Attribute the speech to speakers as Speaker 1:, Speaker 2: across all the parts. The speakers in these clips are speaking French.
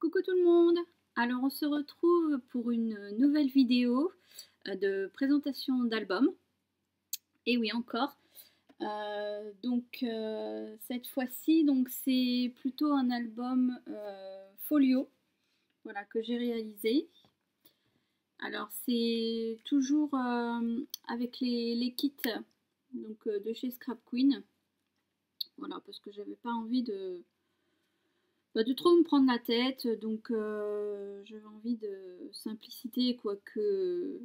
Speaker 1: Coucou tout le monde Alors on se retrouve pour une nouvelle vidéo euh, de présentation d'album. Et oui encore. Euh, donc euh, cette fois-ci, c'est plutôt un album folio voilà, que j'ai réalisé. Alors c'est toujours avec les, kits donc, de chez Scrap Queen. Voilà, parce que j'avais pas envie de, bah, de trop me prendre la tête. Donc j'avais envie de simplicité, quoique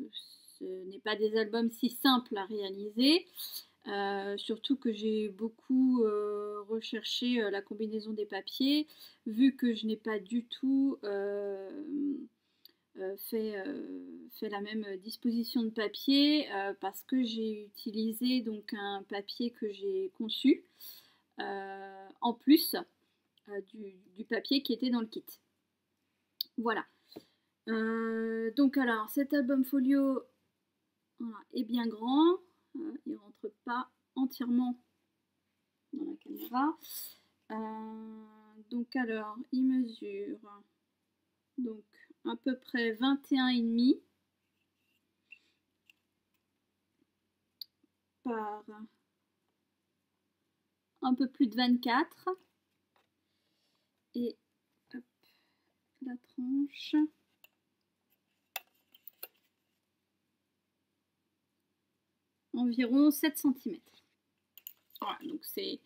Speaker 1: ce n'est pas des albums si simples à réaliser. surtout que j'ai beaucoup recherché la combinaison des papiers, vu que je n'ai pas du tout euh, fait, euh, fait, la même disposition de papier euh, parce que j'ai utilisé donc un papier que j'ai conçu en plus du, papier qui était dans le kit. Voilà. donc alors cet album folio est bien grand. il rentre pas entièrement dans la caméra. donc alors il mesure donc à peu près 21,5 par un peu plus de 24 et la tranche environ 7 cm. Voilà, donc c'est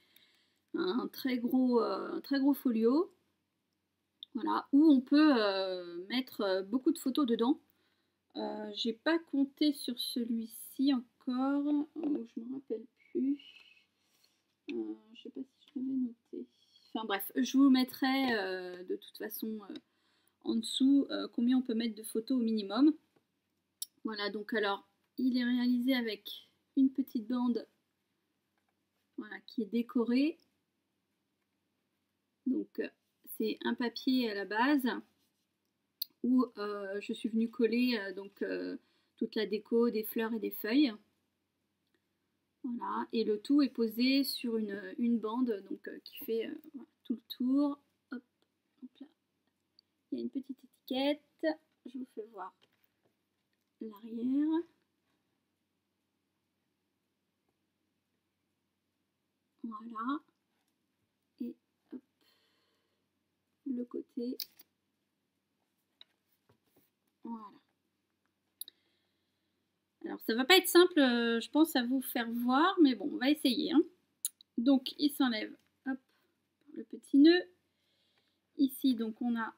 Speaker 1: un très gros, euh, un très gros folio. Voilà, où on peut euh, mettre euh, beaucoup de photos dedans. Euh, j'ai pas compté sur celui-ci encore. Oh, je me rappelle plus. je sais pas si je l'avais noté. Enfin bref, je vous mettrai de toute façon en dessous combien on peut mettre de photos au minimum. Voilà, donc alors, il est réalisé avec une petite bande voilà, qui est décorée. Donc, c'est un papier à la base où euh, je suis venue coller euh, donc euh, toute la déco des fleurs et des feuilles. Voilà, et le tout est posé sur une, bande qui fait tout le tour. Il y a une petite étiquette. Je vous fais voir l'arrière. Voilà. Le côté. Voilà. Alors ça va pas être simple, euh, je pense, à vous faire voir, mais bon, on va essayer. Hein. Donc il s'enlève, le petit nœud. Ici, donc on a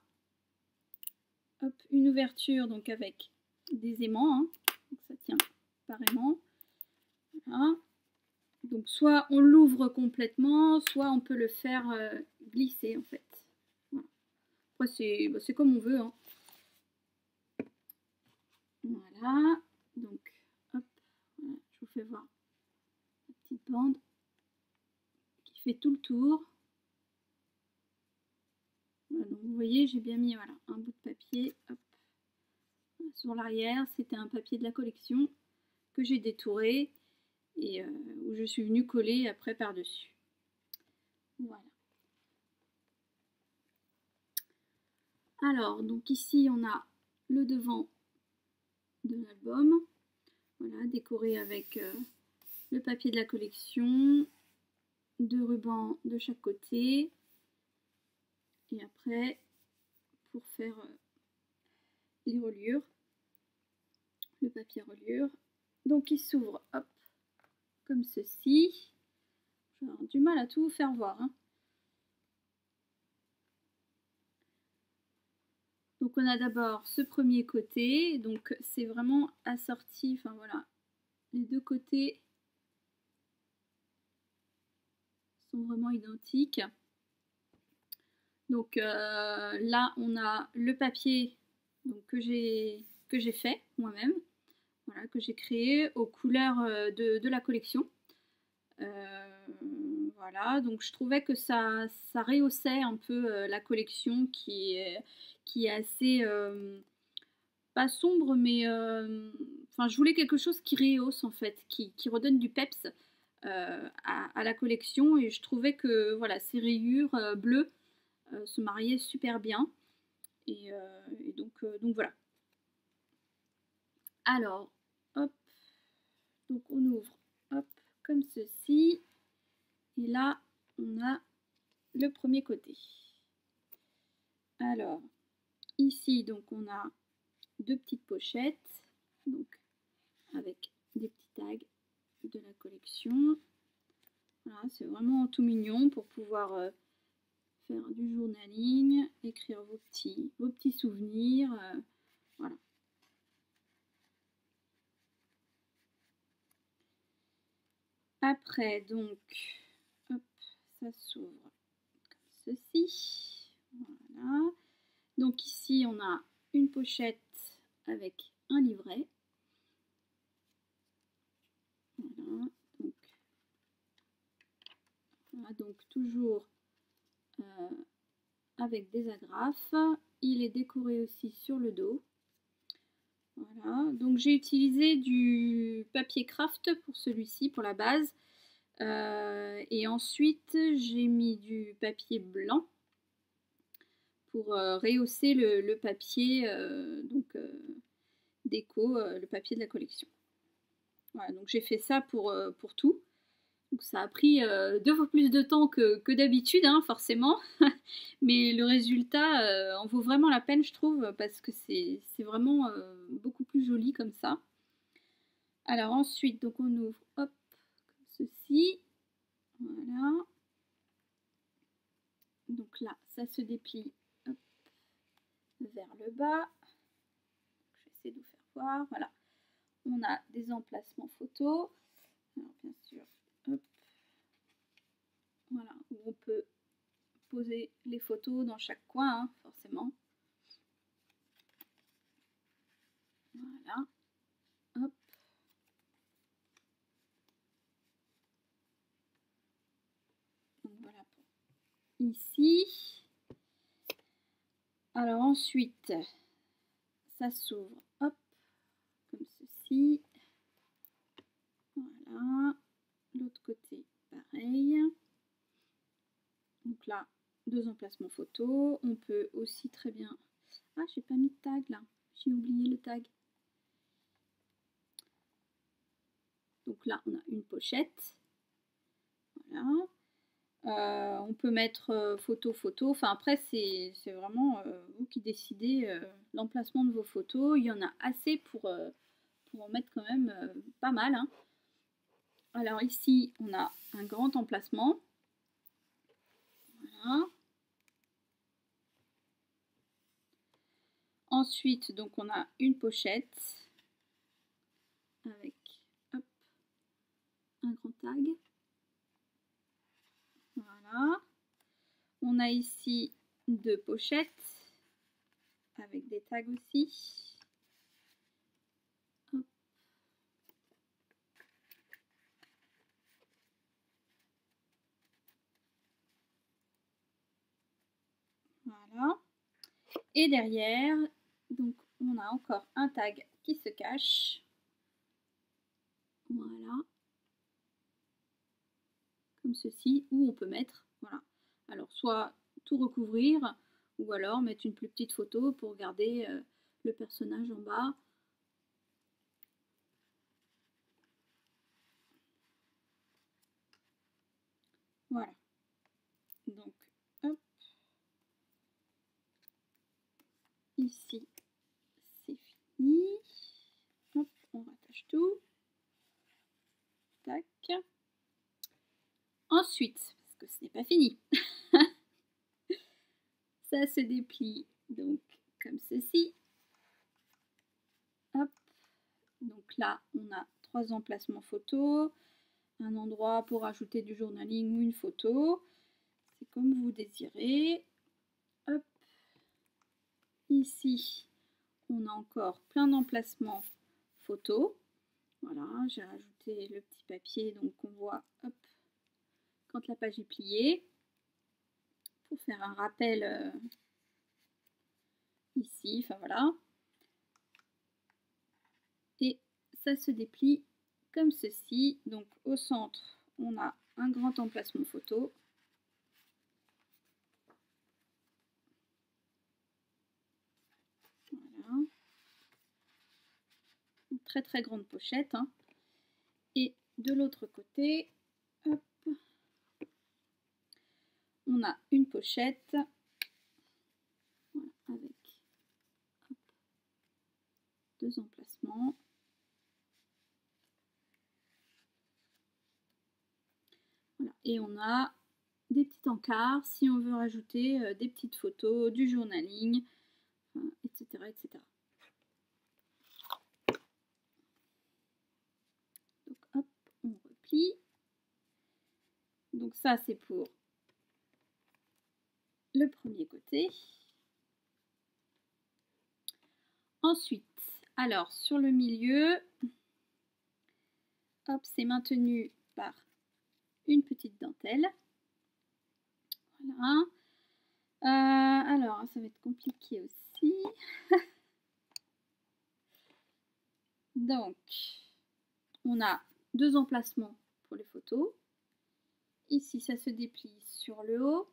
Speaker 1: une ouverture donc avec des aimants. Hein. Donc, ça tient pareillement. Voilà. Donc soit on l'ouvre complètement, soit on peut le faire euh, glisser en fait. Après, bah, c'est comme on veut. Hein. Voilà. Donc, hop, je vous fais voir la petite bande qui fait tout le tour. donc vous voyez, j'ai bien mis voilà, un bout de papier sur l'arrière. C'était un papier de la collection que j'ai détouré et euh, où je suis venue coller après par-dessus. Voilà. Alors, donc ici, on a le devant de l'album. Voilà, décoré avec euh, le papier de la collection, deux rubans de chaque côté. Et après, pour faire euh, les reliures, le papier reliure. Donc il s'ouvre, comme ceci. J'ai du mal à tout vous faire voir. Hein. Donc on a d'abord ce premier côté, donc c'est vraiment assorti, enfin voilà, les deux côtés sont vraiment identiques. Donc euh, là on a le papier que j'ai fait moi-même, voilà, que j'ai créé aux couleurs euh, de, la collection. Euh, voilà, donc je trouvais que ça, ça rehaussait un peu la collection qui est, qui est assez, euh, pas sombre, mais euh, enfin, je voulais quelque chose qui rehausse en fait, qui, redonne du peps à, la collection. Et je trouvais que voilà, ces rayures bleues se mariaient super bien. Et, donc, donc voilà. Alors, hop, donc on ouvre, hop, comme ceci. Et là, on a le premier côté. Alors, ici, donc on a deux petites pochettes, donc avec des petits tags de la collection. Voilà, c'est vraiment tout mignon pour pouvoir euh, faire du journaling, écrire vos petits, vos petits souvenirs. Euh, voilà. Après, donc, ça s'ouvre comme ceci. Voilà. Donc ici, on a une pochette avec un livret. Voilà. Donc, toujours euh, avec des agrafes. Il est décoré aussi sur le dos. Voilà, donc j'ai utilisé du papier craft pour celui-ci, pour la base. Euh, et ensuite, j'ai mis du papier blanc pour euh, rehausser le, papier euh, donc déco, le papier de la collection. Voilà, donc j'ai fait ça pour, pour tout. Donc ça a pris deux fois plus de temps que, d'habitude, hein, forcément. Mais le résultat en vaut vraiment la peine, je trouve, parce que c'est vraiment beaucoup plus joli comme ça. Alors ensuite, donc on ouvre, hop, ceci. Voilà. Donc là, ça se déplie vers le bas. Je vais essayer de vous faire voir. Voilà. On a des emplacements photos. Alors bien sûr, voilà, où on peut poser les photos dans chaque coin, hein, forcément. Voilà. Hop. Donc voilà ici. Alors ensuite, ça s'ouvre, hop, comme ceci. Voilà. L'autre côté, pareil. Donc là, deux emplacements photo. On peut aussi très bien... Ah, j'ai pas mis de tag là. J'ai oublié le tag. Donc là, on a une pochette. Voilà. Euh, on peut mettre euh, photo, photo. Enfin, après, c'est vraiment euh, vous qui décidez l'emplacement de vos photos. Il y en a assez pour, pour en mettre quand même pas mal. Hein. Alors ici, on a un grand emplacement. Ensuite, donc on a une pochette avec un grand tag. Voilà. On a ici deux pochettes avec des tags aussi. Et derrière, donc on a encore un tag qui se cache. Voilà. Comme ceci, où on peut mettre, voilà. Alors soit tout recouvrir, ou alors mettre une plus petite photo pour garder euh, le personnage en bas. Voilà. Donc ici, c'est fini. Hop, on rattache tout. Tac. Ensuite, ce n'est pas fini, ça se déplie donc comme ceci. Hop. Donc là, on a trois emplacements photos, un endroit pour ajouter du journaling ou une photo. C'est comme vous désirez. Hop. Ici, on a encore plein d'emplacements photos. Voilà, j'ai rajouté le petit papier donc on voit hop, la page est pliée pour faire un rappel euh, ici, enfin voilà. Et ça se déplie comme ceci. Donc au centre, on a un grand emplacement photo. Voilà. Une très très grande pochette. Hein. Et de l'autre côté, on a une pochette avec deux emplacements. Et on a des petits encarts si on veut rajouter euh, des petites photos, du journaling, etc., etc. Donc hop, on replie. Donc ça c'est pour le premier côté. Ensuite, alors sur le milieu, hop, c'est maintenu par une petite dentelle. Voilà. Euh, alors, ça va être compliqué aussi. Donc, on a deux emplacements pour les photos. Ici, ça se déplie sur le haut.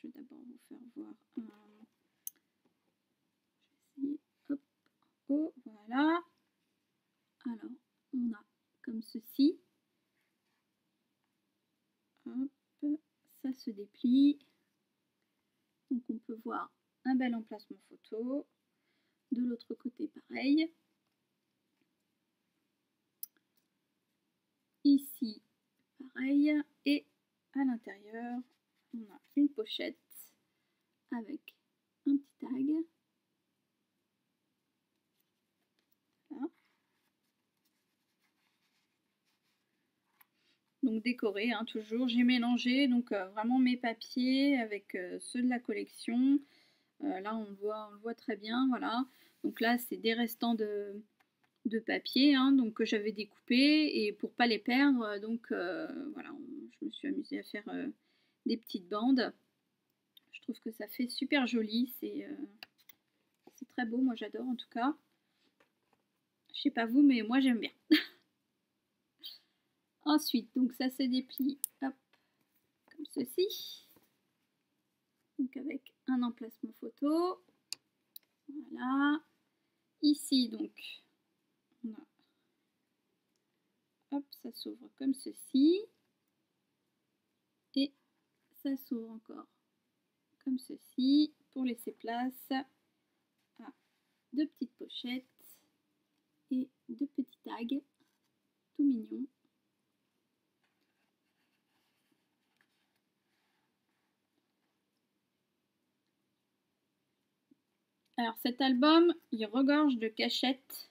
Speaker 1: Je vais d'abord vous faire voir. Hop, oh, voilà. Alors, on a comme ceci. Hop, ça se déplie. Donc, on peut voir un bel emplacement photo. De l'autre côté, pareil. Ici, pareil. Et à l'intérieur, on a une pochette avec un petit tag. Donc décoré, hein, toujours. J'ai mélangé donc euh, vraiment mes papiers avec euh, ceux de la collection. Euh, là, on le, voit, on le voit très bien, voilà. Donc là, c'est des restants de, de papier hein, donc, que j'avais découpé et pour pas les perdre, donc voilà, je me suis amusée à faire des petites bandes. Je trouve que ça fait super joli, c'est euh, très beau, moi j'adore en tout cas. Je sais pas vous, mais moi j'aime bien. Ensuite, donc ça se déplie, hop, comme ceci. Donc avec un emplacement photo. Voilà. Ici, donc, on hop, ça s'ouvre comme ceci. Et s'ouvre encore. Comme ceci pour laisser place à deux petites pochettes et deux petits tags tout mignons. Alors cet album, il regorge de cachettes,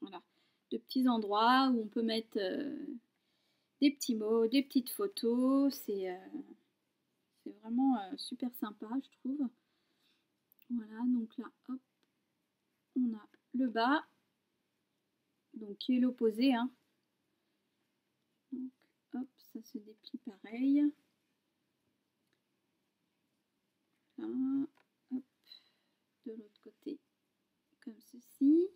Speaker 1: voilà, de petits endroits où on peut mettre euh, des petits mots, des petites photos. C'est euh, vraiment euh, super sympa, je trouve. Voilà, donc là, hop, on a le bas, donc qui est l'opposé. Hein. Donc, hop, ça se déplie pareil. De l'autre côté, comme ceci.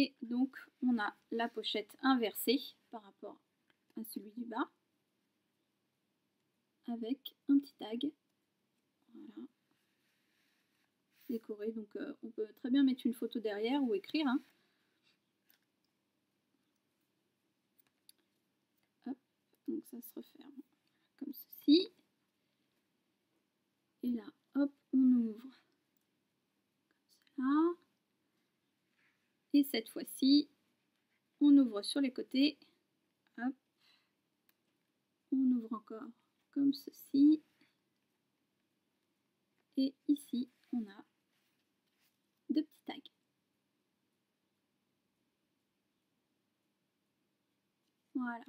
Speaker 1: Et donc, on a la pochette inversée par rapport à celui du bas. Avec un petit tag. Voilà. Décoré. Donc, euh, on peut très bien mettre une photo derrière ou écrire. Hein. Donc, ça se referme comme ceci. Et là, hop, on ouvre comme cela. Et cette fois-ci, on ouvre sur les côtés. On ouvre encore comme ceci. Et ici, on a deux petits tags. Voilà.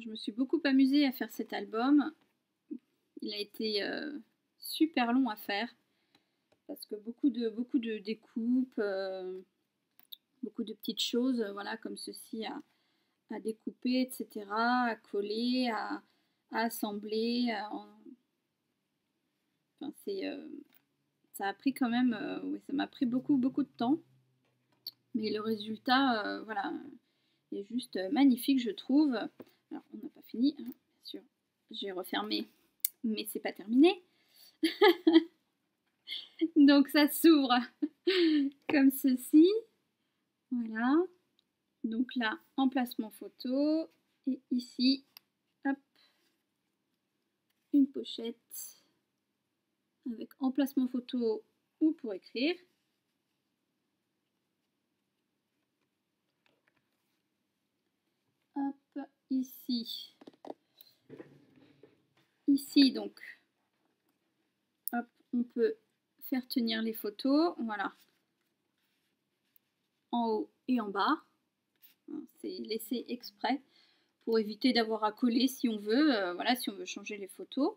Speaker 1: Je me suis beaucoup amusée à faire cet album. Il a été euh, super long à faire parce que beaucoup de, beaucoup de découpes. Euh, beaucoup de petites choses, voilà, comme ceci à, découper, etc., à coller, à, assembler. Enfin, c'est, ça a pris quand même, oui, ça m'a pris beaucoup, beaucoup de temps. Mais le résultat, voilà, est juste magnifique, je trouve. Alors, on n'a pas fini, hein, bien sûr. J'ai refermé, mais c'est pas terminé. Donc ça s'ouvre comme ceci. Voilà. Donc là, emplacement photo. Et ici, une pochette avec emplacement photo ou pour écrire. Hop, ici. Ici, donc, hop, on peut faire tenir les photos, voilà, en haut et en bas. C'est laissé exprès pour éviter d'avoir à coller si on veut, euh, voilà, si on veut changer les photos.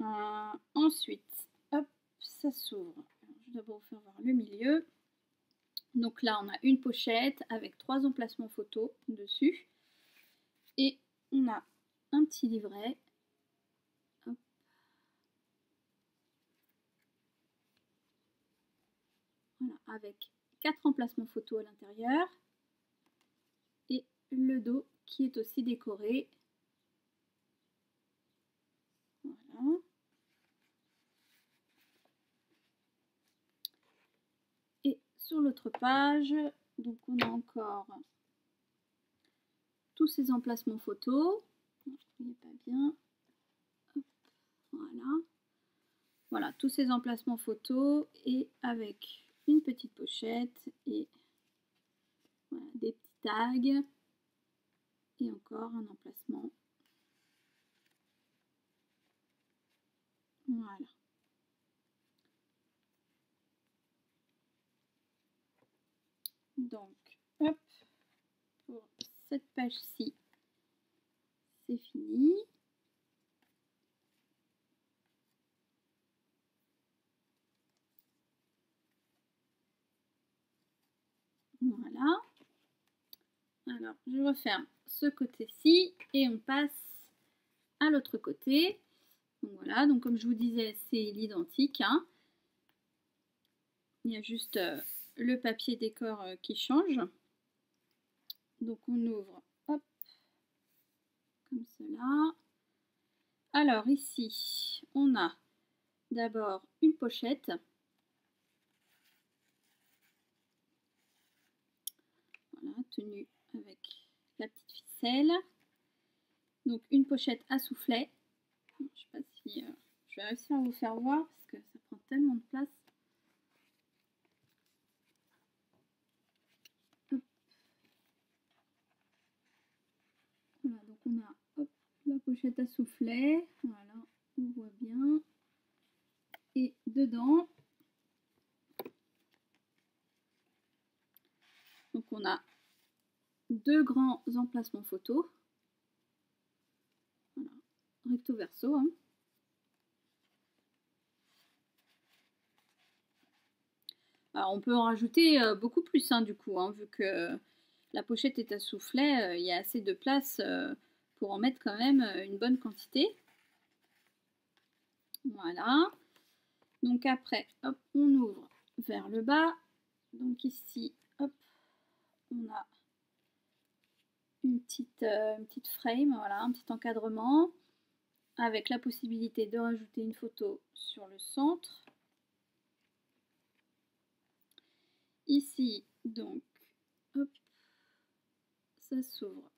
Speaker 1: Euh, ensuite, hop, ça s'ouvre. Je vais d'abord vous faire voir le milieu. Donc là, on a une pochette avec trois emplacements photos dessus. Et on a un petit livret avec quatre emplacements photos à l'intérieur et le dos qui est aussi décoré. Voilà. Et sur l'autre page, donc on a encore tous ces emplacements photos. Je ne pas bien. voilà. Voilà, tous ces emplacements photos et avec une petite pochette et des petits tags et encore un emplacement. Voilà. Donc, page-ci, c'est fini. Voilà. Alors, je referme ce côté-ci et on passe à l'autre côté. Voilà, donc comme je vous disais, c'est l'identique. Hein. Il y a juste euh, le papier décor euh, qui change. Donc on ouvre, comme cela. Alors ici, on a d'abord une pochette. tenue avec la petite ficelle. Donc une pochette à soufflet. Je sais pas si euh, je vais réussir à vous faire voir parce que ça prend tellement de place. Voilà, donc on a la pochette à soufflet. Voilà, on voit bien. Et dedans, donc on a deux grands emplacements photo. Recto verso. Hein. Alors, on peut en rajouter euh, beaucoup plus hein, du coup, hein, vu que la pochette est à soufflet, euh, il y a assez de place euh, en mettre quand même une bonne quantité. Voilà. Donc après, on ouvre vers le bas. Donc ici, hop, on a une petite, euh, petite frame, voilà, un petit encadrement avec la possibilité de rajouter une photo sur le centre. Ici, donc, ça s'ouvre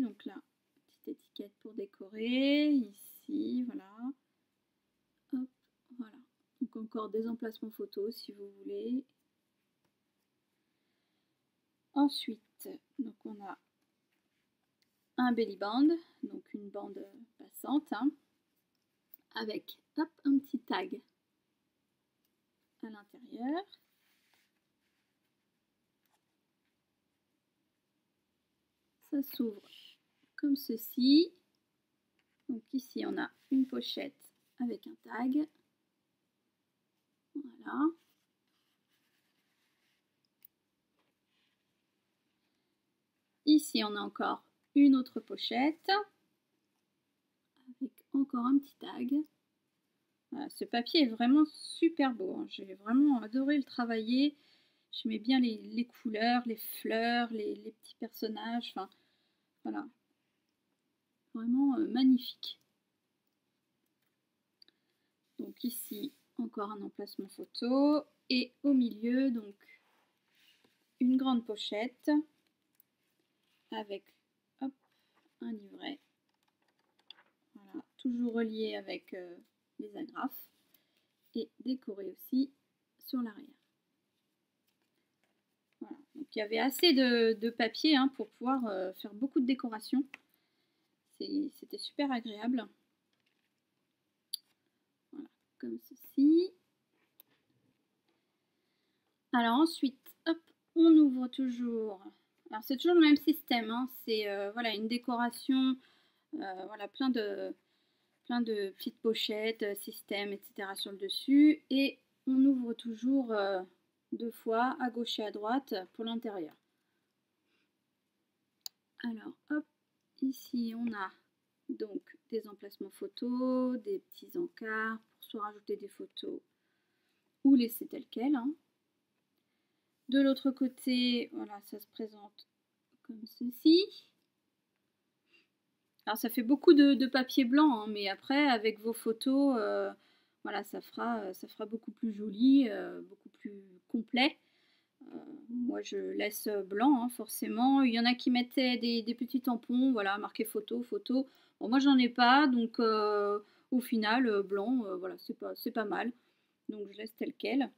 Speaker 1: Donc là, petite étiquette pour décorer. Ici, voilà. Hop, voilà. Donc encore des emplacements photos si vous voulez. Ensuite, donc on a un belly band, donc une bande passante, hein, avec hop, un petit tag à l'intérieur. ça s'ouvre comme ceci. Donc ici, on a une pochette avec un tag. Voilà. Ici, on a encore une autre pochette avec encore un petit tag. Ce papier est vraiment super beau. Hein. J'ai vraiment adoré le travailler. J'aimais bien les, couleurs, les fleurs, les, les petits personnages. Enfin, voilà. Vraiment euh, magnifique. Donc ici, encore un emplacement photo. Et au milieu, donc, une grande pochette avec un livret. Voilà, toujours relié avec euh, les agrafes et décoré aussi sur l'arrière. Il y avait assez de, papier hein, pour pouvoir euh, faire beaucoup de décoration. C'était super agréable. Voilà, comme ceci. Alors ensuite, hop, on ouvre toujours. Alors c'est toujours le même système. Hein. C'est euh, voilà une décoration, euh, voilà plein de plein de petites pochettes, systèmes, etc. sur le dessus. Et on ouvre toujours deux fois à gauche et à droite pour l'intérieur. Alors, hop, ici on a donc des emplacements photos, des petits encarts pour soit rajouter des photos ou laisser tel quel. Hein. De l'autre côté, voilà, ça se présente comme ceci. Alors ça fait beaucoup de, papier blanc, hein, mais après avec vos photos, euh, voilà, ça fera, ça fera beaucoup plus joli, euh, beaucoup plus complet. Euh, moi, je laisse blanc, hein, forcément. Il y en a qui mettaient des, petits tampons, voilà, marqué photo, photo. Bon, moi, j'en ai pas, donc euh, au final, euh, blanc, voilà, c'est pas, pas mal. Donc, je laisse tel quel.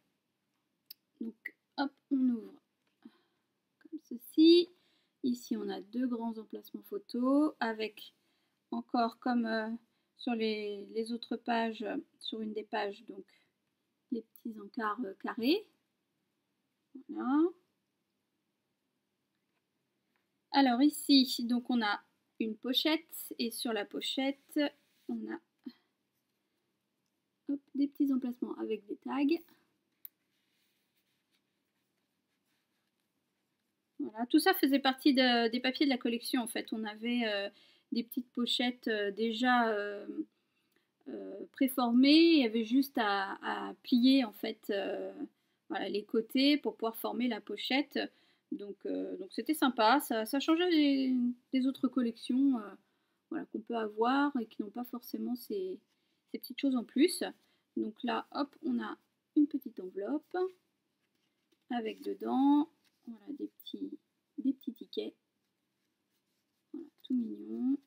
Speaker 1: Donc, hop, on ouvre comme ceci. Ici, on a deux grands emplacements photos avec encore comme sur les, les, autres pages, sur une des pages, donc les petits encarts carrés. Alors ici, donc on a une pochette et sur la pochette, on a des petits emplacements avec des tags. Voilà, tout ça faisait partie des papiers de la collection en fait. On avait euh, des petites pochettes euh, déjà euh, préformées, il y avait juste à, plier en fait voilà, les côtés pour pouvoir former la pochette. Donc euh, c'était sympa, ça, changeait des, autres collections euh, voilà, qu'on peut avoir et qui n'ont pas forcément ces, petites choses en plus. Donc là, hop, on a une petite enveloppe avec dedans voilà, des, des petits tickets. Mignon.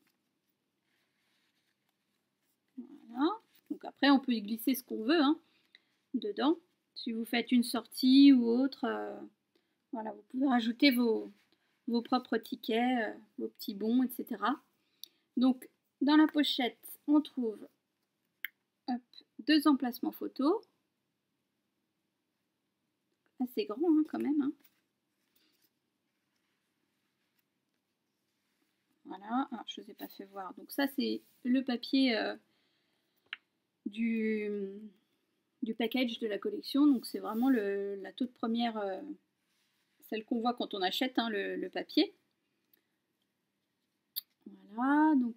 Speaker 1: Voilà. Donc après, on peut y glisser ce qu'on veut hein, dedans. Si vous faites une sortie ou autre, euh, voilà, vous pouvez rajouter vos, vos propres tickets, euh, vos petits bons, etc. Donc, dans la pochette, on trouve deux emplacements photos. Assez grand hein, quand même. Hein. Voilà, ah, je ne vous ai pas fait voir. Donc ça, c'est le papier euh, du package de la collection. Donc c'est vraiment la toute première, euh, celle qu'on voit quand on achète hein, le, papier. Voilà, donc.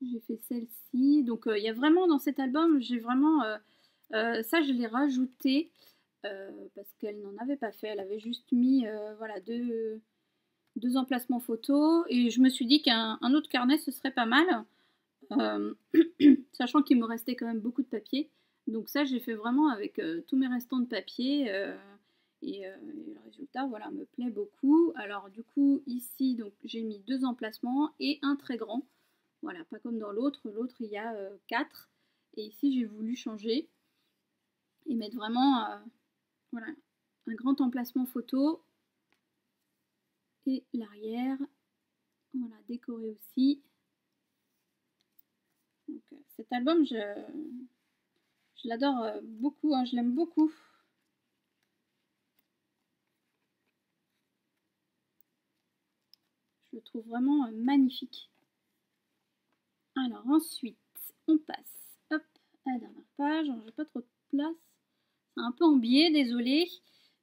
Speaker 1: J'ai fait celle-ci. Donc euh, il y a vraiment dans cet album, j'ai vraiment... Ça je l'ai rajouté parce qu'elle n'en avait pas fait. Elle avait juste mis voilà, deux, deux emplacements photos. Et je me suis dit qu'un autre carnet ce serait pas mal. Euh, sachant qu'il me restait quand même beaucoup de papier. Donc ça, j'ai fait vraiment avec euh, tous mes restants de papier. Euh, et, le résultat, voilà, me plaît beaucoup. Alors du coup, ici, donc j'ai mis deux emplacements et un très grand. Voilà, pas comme dans l'autre. L'autre, il y a quatre. Et ici, j'ai voulu changer et mettre vraiment voilà, un grand emplacement photo. Et l'arrière, voilà, décoré aussi. Euh, cet album, je, je l'adore euh, beaucoup, hein, je l'aime beaucoup. Je le trouve vraiment euh, magnifique. Alors ensuite, on passe hop, à la dernière page. J'ai pas trop de place. C'est un peu en biais, désolé.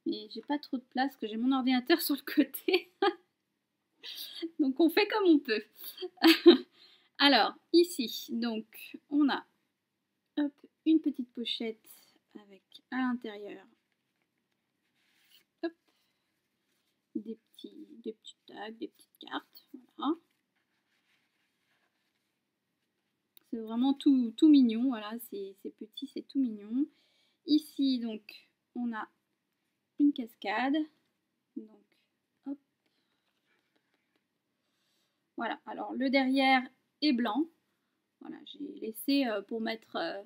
Speaker 1: Mais j'ai pas trop de place, que j'ai mon ordinateur sur le côté. donc on fait comme on peut. Alors, ici, donc, on a une petite pochette avec à l'intérieur des petits, des petits tags, des petites cartes. Voilà. C'est vraiment tout, tout mignon. Voilà, c'est petit, c'est tout mignon. Ici, donc, on a une cascade. Donc, hop. Voilà, alors le derrière est blanc. Voilà, j'ai laissé euh, pour mettre euh,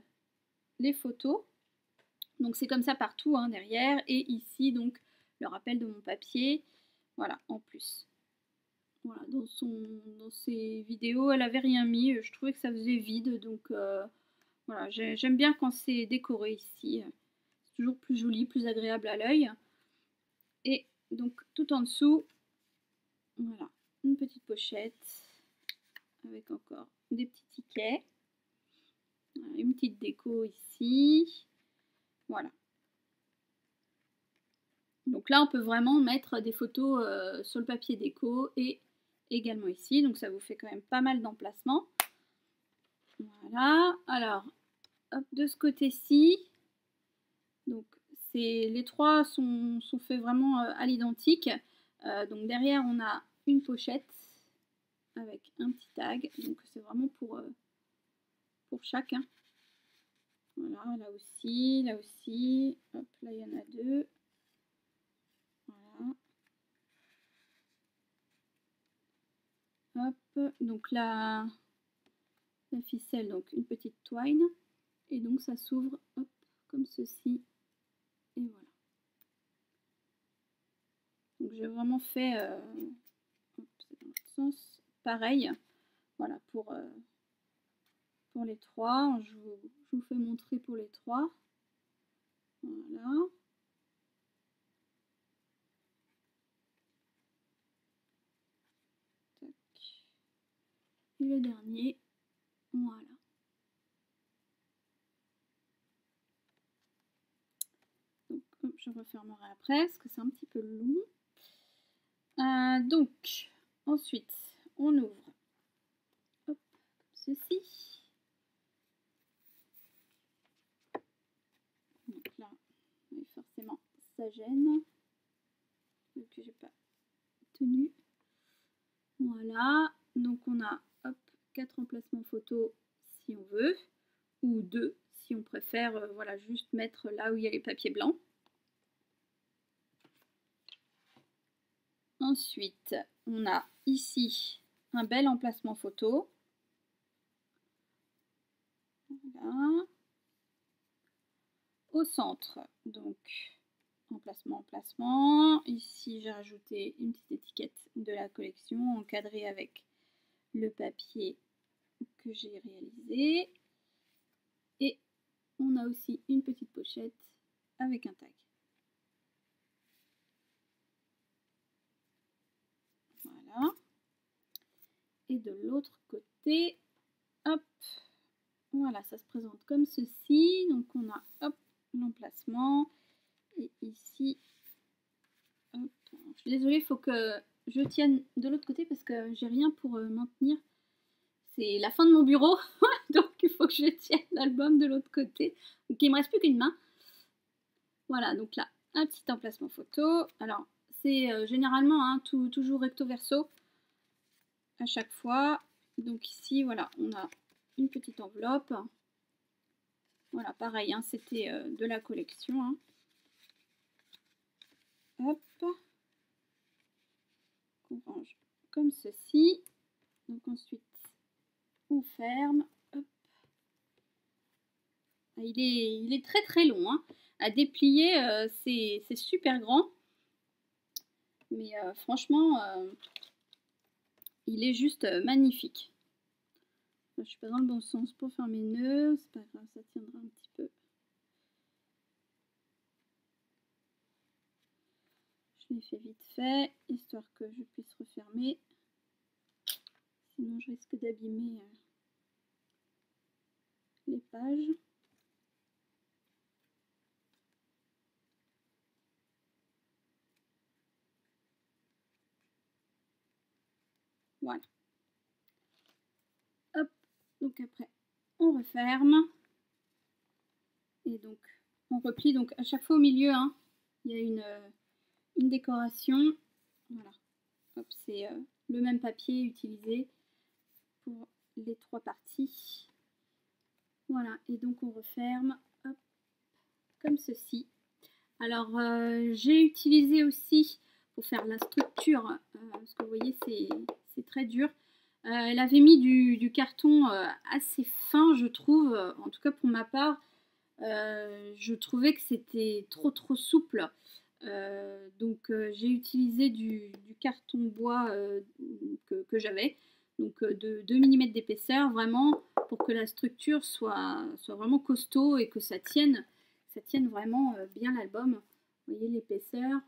Speaker 1: les photos. Donc c'est comme ça partout hein, derrière. Et ici, donc, le rappel de mon papier. Voilà, en plus. Voilà, dans, son, dans ses vidéos, elle avait rien mis. Je trouvais que ça faisait vide. Donc euh, voilà, j'aime bien quand c'est décoré ici. C'est toujours plus joli, plus agréable à l'œil. Et donc tout en dessous, voilà, une petite pochette avec encore des petits tickets. une petite déco ici. Voilà. Donc là, on peut vraiment mettre des photos euh, sur le papier déco et également ici. Donc ça vous fait quand même pas mal d'emplacement. Voilà. Alors, de ce côté-ci, donc les trois sont, faits vraiment euh, à l'identique. Euh, donc derrière, on a une pochette avec un petit tag. Donc c'est vraiment pour, pour chacun. Voilà, là aussi, là aussi. Hop, là il y en a deux. Hop, donc la, la ficelle, donc une petite twine. Et donc ça s'ouvre comme ceci. Et voilà. Donc j'ai vraiment fait euh, sens pareil. Voilà pour, euh, pour les trois. Je vous, je vous fais montrer pour les trois. Voilà. le dernier. Voilà. Donc, je refermerai après parce que c'est un petit peu long. Euh, donc, ensuite, on ouvre hop, ceci. Donc là, forcément, ça gêne. Donc, j'ai pas tenu. Voilà. Donc, on a hop, 4 emplacements photo si on veut, ou 2 si on préfère euh, voilà, juste mettre là où il y a les papiers blancs. Ensuite, on a ici un bel emplacement photo. Au centre, donc emplacement, emplacement. Ici, j'ai rajouté une petite étiquette de la collection encadrée avec le papier que j'ai réalisé. Et on a aussi une petite pochette avec un tag. Et de l'autre côté, hop, voilà, ça se présente comme ceci. Donc on a hop l'emplacement et ici. Je suis désolée, il faut que je tienne de l'autre côté parce que j'ai rien pour euh, maintenir. C'est la fin de mon bureau, donc il faut que je tienne l'album de l'autre côté. Donc il me reste plus qu'une main. Voilà, donc là, un petit emplacement photo. Alors, c'est euh, généralement hein, tout, toujours recto verso à chaque fois. Donc ici, voilà, on a une petite enveloppe. Voilà, pareil, hein, c'était euh, de la collection. Hein. Hop range comme ceci. Donc ensuite, on ferme. Ah, il, est, il est très très long. Hein. À déplier, euh, c'est super grand. Mais euh, franchement, euh, il est juste magnifique. Je suis pas dans le bon sens pour faire mes nœuds. C'est pas grave, ça tiendra un petit peu. je l'ai fait vite fait, histoire que je puisse refermer. Sinon, je risque d'abîmer euh, les pages. Voilà. Hop, donc après, on referme. Et donc, on replie. Donc, à chaque fois au milieu, hein, il y a une, une décoration. Voilà. Hop, c'est le même papier utilisé pour les trois parties. Voilà, et donc on referme comme ceci. Alors, euh, j'ai utilisé aussi, pour faire la structure, euh, parce que vous voyez, c'est très dur. Euh, elle avait mis du, carton assez fin, je trouve, en tout cas pour ma part. je trouvais que c'était trop trop souple. donc j'ai utilisé du, carton bois que, j'avais, donc de 2 mm d'épaisseur, vraiment pour que la structure soit, vraiment costaud et que ça tienne ça tienne vraiment euh, bien l'album. Vous voyez l'épaisseur.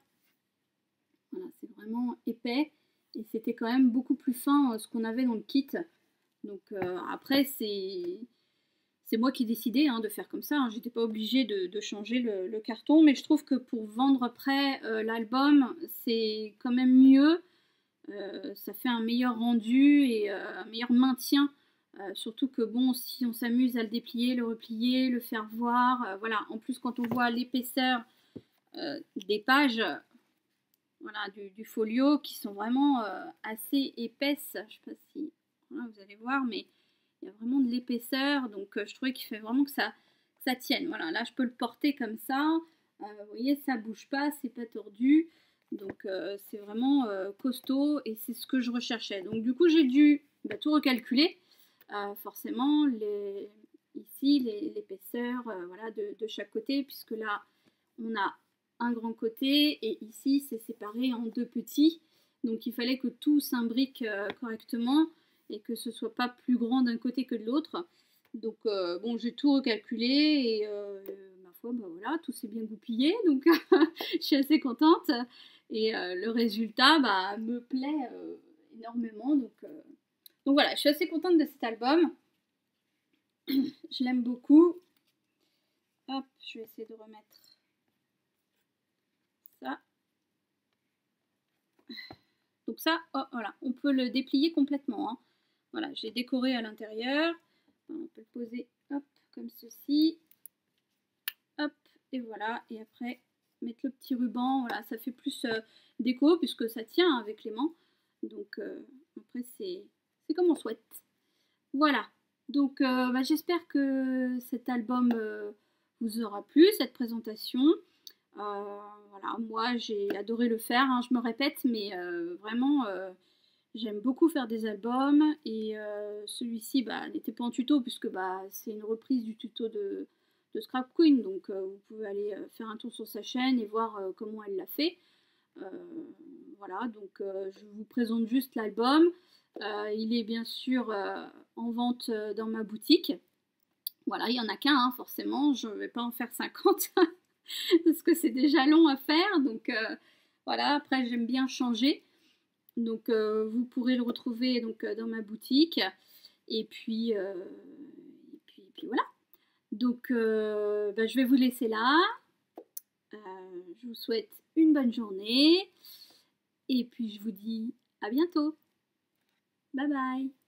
Speaker 1: Voilà, c'est vraiment épais. Et c'était quand même beaucoup plus fin euh, ce qu'on avait dans le kit. Donc euh, après, c'est c'est moi qui ai décidé hein, de faire comme ça. Hein. J'étais pas obligée de, changer le, carton, mais je trouve que pour vendre prêt l'album, c'est quand même mieux. ça fait un meilleur rendu et un meilleur maintien euh, surtout que bon, si on s'amuse à le déplier, le replier, le faire voir, euh, voilà. En plus, quand on voit l'épaisseur euh, des pages, voilà, du, folio, qui sont vraiment assez épaisses, je sais pas si vous allez voir, mais il y a vraiment de l'épaisseur, donc je trouvais qu'il fait vraiment que ça, ça tienne. Voilà, là, je peux le porter comme ça. vous voyez, ça bouge pas, c'est pas tordu. Donc c'est vraiment costaud et c'est ce que je recherchais. Donc du coup j'ai dû bah, tout recalculer forcément les, ici l'épaisseur euh, voilà, de, chaque côté, puisque là on a un grand côté et ici c'est séparé en deux petits. Donc il fallait que tout s'imbrique euh, correctement et que ce soit pas plus grand d'un côté que de l'autre. Donc euh, bon, j'ai tout recalculé et ma foi, bah voilà, tout s'est bien goupillé, donc je suis assez contente. Et le résultat bah, me plaît énormément, donc donc voilà, je suis assez contente de cet album. je l'aime beaucoup. Hop, je vais essayer de remettre ça. Donc ça, oh, voilà, on peut le déplier complètement. Hein. Voilà, j'ai décoré à l'intérieur. On peut le poser, hop, comme ceci. Hop, et voilà. Et après, mettre le petit ruban. Voilà, ça fait plus euh, déco puisque ça tient avec l'aimant. Donc euh, après, c'est c'est comme on souhaite. Voilà. Donc euh, bah, j'espère que cet album euh, vous aura plu, cette présentation. Euh, voilà, moi j'ai adoré le faire, hein, je me répète, mais vraiment j'aime beaucoup faire des albums et celui-ci bah, n'était pas en tuto puisque bah, c'est une reprise du tuto de, Scrap Queen, donc vous pouvez aller faire un tour sur sa chaîne et voir comment elle l'a fait. voilà, donc je vous présente juste l'album. Euh, il est bien sûr euh, en vente euh, dans ma boutique. Voilà, il n'y en a qu'un, hein, forcément. Je ne vais pas en faire 50 parce que c'est déjà long à faire. Donc voilà, après j'aime bien changer. Donc vous pourrez le retrouver donc, dans ma boutique. Et puis, et puis, puis, voilà. Donc bah, je vais vous laisser là. je vous souhaite une bonne journée. Et puis je vous dis à bientôt. Bye bye